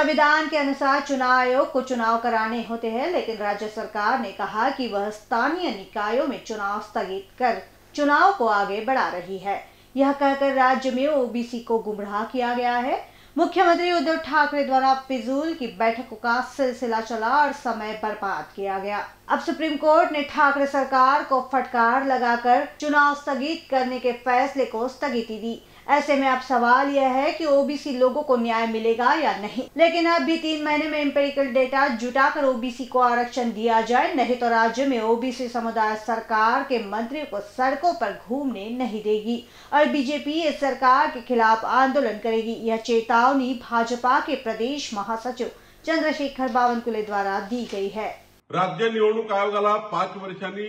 संविधान के अनुसार चुनाव आयोग को चुनाव कराने होते हैं, लेकिन राज्य सरकार ने कहा कि वह स्थानीय निकायों में चुनाव स्थगित कर चुनाव को आगे बढ़ा रही है। यह कहकर राज्य में ओबीसी को गुमराह किया गया है। मुख्यमंत्री उद्धव ठाकरे द्वारा फिजूल की बैठकों का सिलसिला चला और समय बर्बाद किया गया। अब सुप्रीम कोर्ट ने ठाकरे सरकार को फटकार लगाकर चुनाव स्थगित करने के फैसले को स्थगिति दी। ऐसे में अब सवाल यह है कि ओबीसी लोगों को न्याय मिलेगा या नहीं। लेकिन अब भी तीन महीने में एम्पेरिकल डेटा जुटाकर ओबीसी को आरक्षण दिया जाए, नहीं तो राज्य में ओबीसी समुदाय सरकार के मंत्रियों को सड़कों पर घूमने नहीं देगी और बीजेपी इस सरकार के खिलाफ आंदोलन करेगी। यह चेतावनी भाजपा के प्रदेश महासचिव चंद्रशेखर बावनकुले द्वारा दी गई है। राज्य निवडणूक आयोगाला पाच वर्षांनी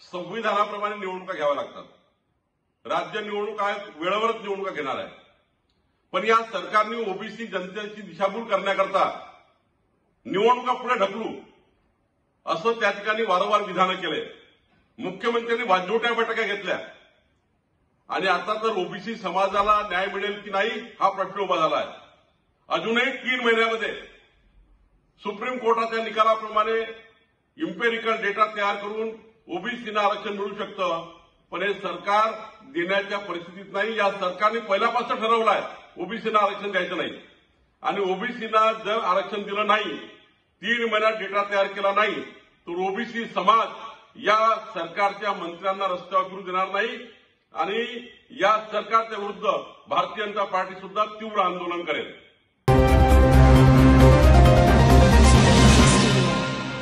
संविधानाप्रमाणे निवडणुका घ्याव्या राज्य निवडणूक आयोग वेळेवरच निवडणुका घेणार आहे. पण या सरकारने ओबीसी दिशाभूल करण्याकरता निवडणुका पुढे ढकलू ठिकाणी वारंवार विधानं केले. मुख्यमंत्र्यांनी वाजवट्या बैठका घेतल्या. आणि आता तर ओबीसी समाजाला न्याय मिळेल की नाही हा प्रश्न उभा झाला आहे अजूनही तीन महिन्यामध्ये सुप्रीम कोर्टाच्या निकालाप्रमाणे इम्पेरिकल डेटा तयार करून ओबीसीना आरक्षण मिळू शकतं पण हे सरकार देण्याच्या परिस्थितीत नाही. या सरकारने पहिल्यापासून ठरवलं आहे ओबीसीना आरक्षण द्यायचं नाही. आणि ओबीसीना जर आरक्षण दिलं नाही तीन महिन्यात डेटा तयार केला नाही तर ओबीसी समाज या सरकारच्या मंत्र्यांना रस्त्यावर फिरू देणार नाही. आणि या सरकारच्या विरुद्ध भारतीय जनता पार्टी सुद्धा तीव्र आंदोलन करेल.